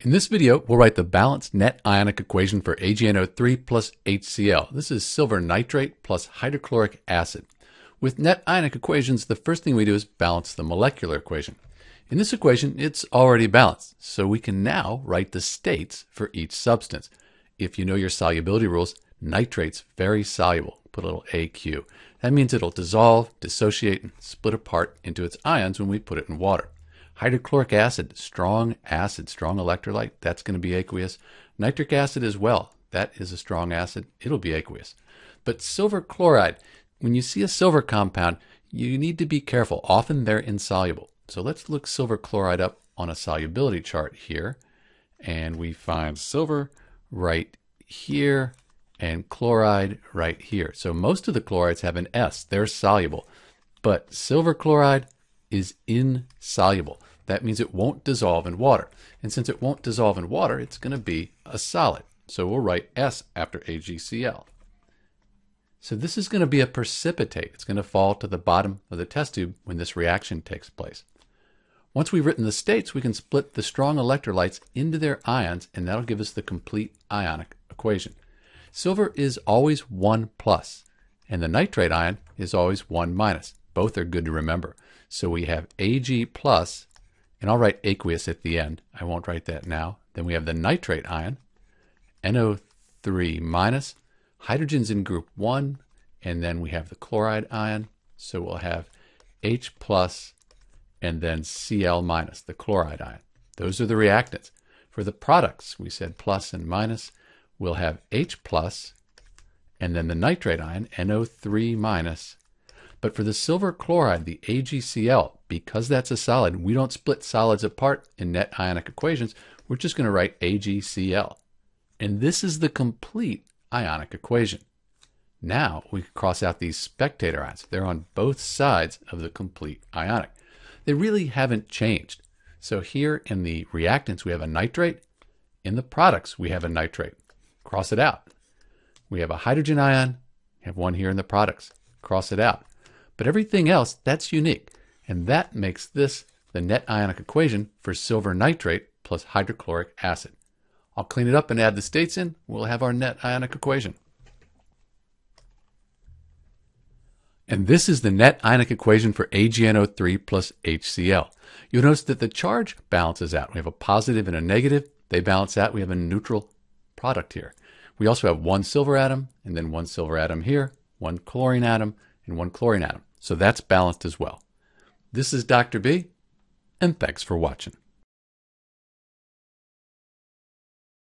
In this video, we'll write the balanced net ionic equation for AgNO3 plus HCl. This is silver nitrate plus hydrochloric acid. With net ionic equations, the first thing we do is balance the molecular equation. In this equation, it's already balanced, so we can now write the states for each substance. If you know your solubility rules, nitrate's very soluble. Put a little AQ. That means it'll dissolve, dissociate, and split apart into its ions when we put it in water. Hydrochloric acid, strong acid, strong electrolyte, that's going to be aqueous. Nitric acid as well, that is a strong acid, it'll be aqueous. But silver chloride, when you see a silver compound, you need to be careful. Often they're insoluble. So let's look silver chloride up on a solubility chart here. And we find silver right here and chloride right here. So most of the chlorides have an S. They're soluble. But silver chloride is insoluble. That means it won't dissolve in water. And since it won't dissolve in water, it's going to be a solid. So we'll write S after AgCl. So this is going to be a precipitate. It's going to fall to the bottom of the test tube when this reaction takes place. Once we've written the states, we can split the strong electrolytes into their ions, and that'll give us the complete ionic equation. Silver is always 1 plus, and the nitrate ion is always 1 minus. Both are good to remember. So we have Ag plus and I'll write aqueous at the end. I won't write that now. Then we have the nitrate ion, NO3 minus. Hydrogen's in group 1, and then we have the chloride ion. So we'll have H plus and then Cl minus, the chloride ion. Those are the reactants. For the products, we said plus and minus. We'll have H plus and then the nitrate ion, NO3 minus, but for the silver chloride, the AgCl, because that's a solid, we don't split solids apart in net ionic equations. We're just going to write AgCl. And this is the complete ionic equation. Now we can cross out these spectator ions. They're on both sides of the complete ionic. They really haven't changed. So here in the reactants, we have a nitrate. In the products, we have a nitrate. Cross it out. We have a hydrogen ion. We have one here in the products. Cross it out. But everything else, that's unique. And that makes this the net ionic equation for silver nitrate plus hydrochloric acid. I'll clean it up and add the states in. We'll have our net ionic equation. And this is the net ionic equation for AgNO3 plus HCl. You'll notice that the charge balances out. We have a positive and a negative. They balance out. We have a neutral product here. We also have one silver atom and then one silver atom here, one chlorine atom, and one chlorine atom. So that's balanced as well. This is Dr. B, and thanks for watching.